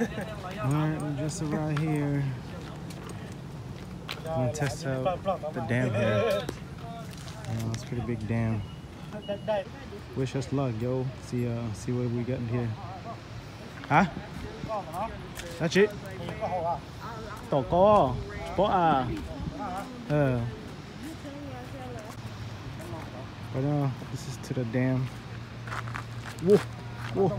Alright, we're just around here. I'm gonna test out the dam here. Yeah, it's pretty big dam. Wish us luck, yo. See uh see what we got in here. Huh? That's it. Có. Có à. Uh. But uh, this is to the dam. Whoa, whoa.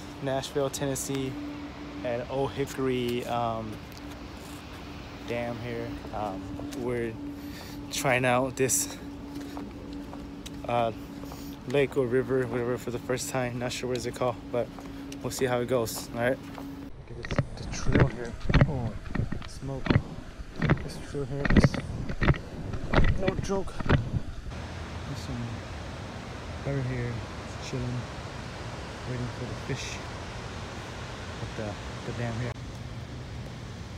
Nashville, Tennessee, at Old Hickory um, Dam here. Um, we're trying out this uh, lake or river, whatever, for the first time. Not sure what it called, but we'll see how it goes. All right. Look at the trail here. Oh, smoke. This trail here is no joke. There's some bear here chilling, waiting for the fish the, the dam here.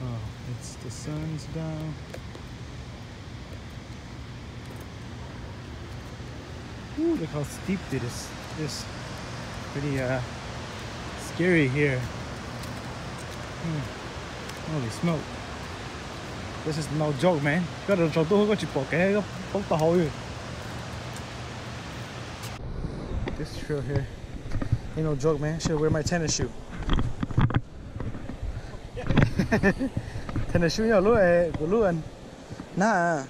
Oh, it's the sun's down. Ooh, look how steep it is. It's pretty uh scary here. Hmm. Holy smoke. This is no joke, man. Cái đồ trâu tôi có chụp bỏ cái? Không tao hồi. This trail here ain't no joke, man. Should wear my tennis shoe. Tennis shoe nhau lúc này của lúc anh. Nah.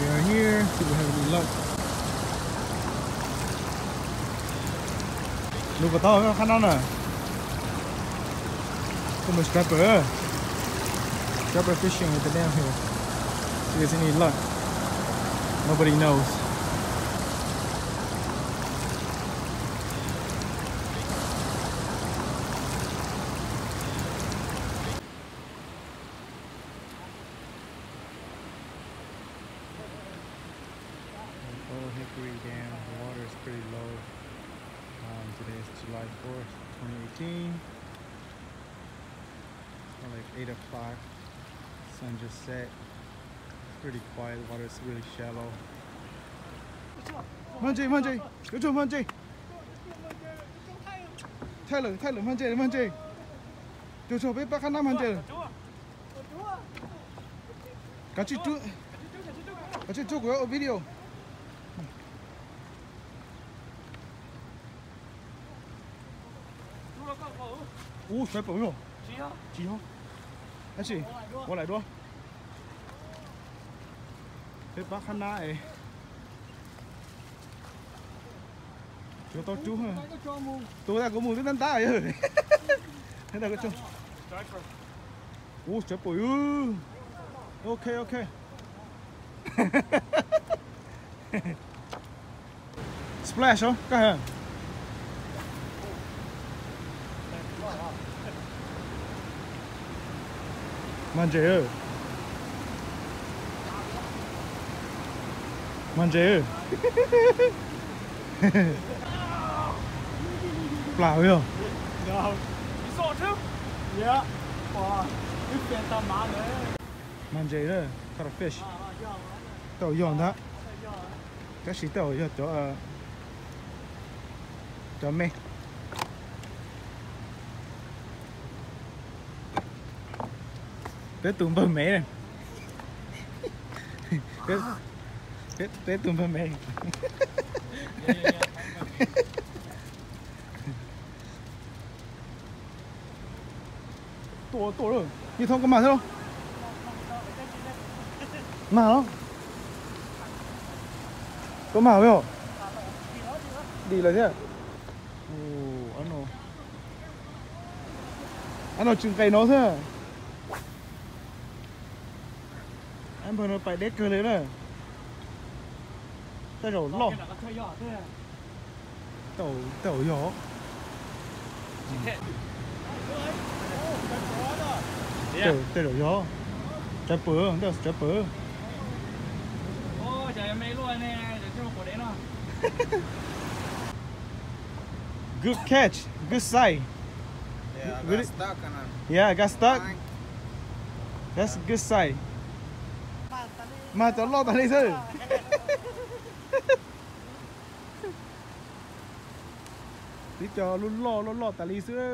We are here. See if we have any luck. Lúc vào to khăn non à? Come on, striper. Striper fishing with the dam here. See if there's any luck. Nobody knows. The water is pretty low. Um, today is July 4th, 2018. It's like 8 o'clock. Sun just set. It's pretty quiet. The water is really shallow. Manji, Manji, good job, Manji. Taylor, Taylor, Manji, Manji. Cho cho biết bác năm Manji. Cả chị chú, cả chị chú 오, 잘 봐요. 지요? 지요? 다시. 뭐 lại đua. Thế bác hắn này. Chú to chú hả? Tôi đang có mùi cái tân ta rồi. Thế là có chung. Ủa, trời bồi ư. Ok, ok. Splash không? Các hả? Manjay ơi Manjay ơi Plow here No You saw him? Yeah Wow You can't tell man Manjay Got a fish. Tao yon đó Cái gì tao yon cho Cho mẹ. Bé tụm bơ mẹ này Bé Bé Bé tụm bơ mẹ. Tổ tổ rồi Như thông có mà thế không? Mà không? Có mà không? Đi là thế à? Ồ, ăn rồi Ăn rồi chừng cày nó thế à? 哎，不能摆这搁里了，这肉老，豆豆油。这这肉油，这薄，这这薄。哦，这也没落呢，这就是火的了。Good catch, good sight. Yeah, I got stuck on him. Yeah, I got stuck. That's a good sight. มาจอนรอตาลีซื้อที่จอรุ่นล่อรุ่นล่อตาลีซื้อ